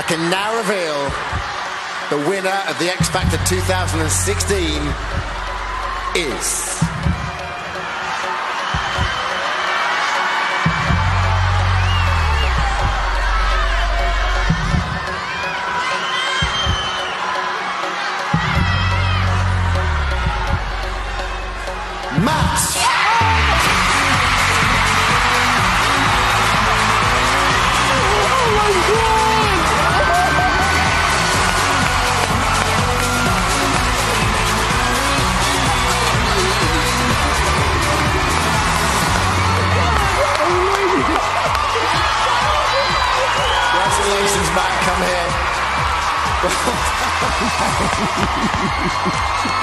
I can now reveal the winner of the X Factor 2016 is. Matt. Come here.